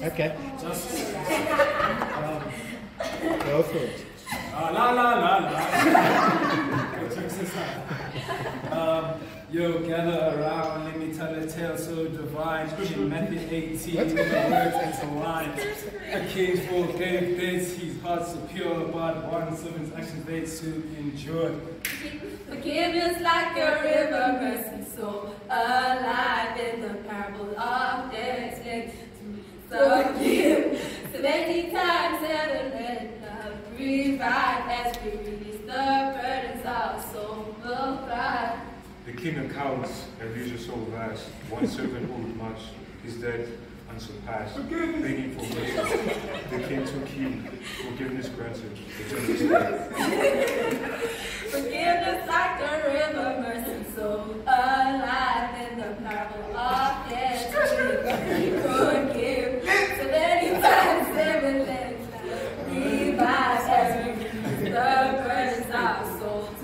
Okay. Just um, Go for it. uh, la la la la. Jokes aside. Um, yo, gather around, let me tell a tale so divine. In Matthew 18, with the words intertwined. A king forgave this, his heart so pure, but one of his actions they to endure. Forgiveness like a Forgive many times seven, let love revive as we release the burdens our soul will cry. The king accounts and leisure so vast. One servant owed much, is dead unsurpassed. Begging for mercy, the king took heed. Forgiveness granted. The judge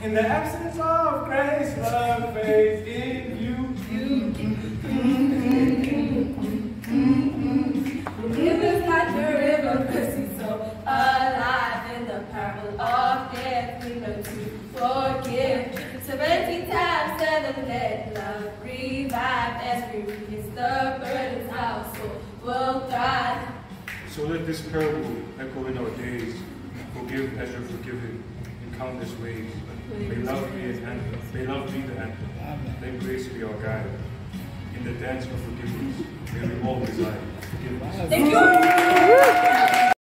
In the absence of grace, love faith in you. Forgiveness like the river, mercy so alive in the parable of death. We learn to forgive. Seventy times seven, let love revive as we release the burdens our soul will thrive. So let this parable echo in our days. Forgive as you're forgiven in countless ways. May love be an anthem. May love be the anthem. May grace be our guide. In the dance of forgiveness, may we all reside. Forgiveness. Thank you.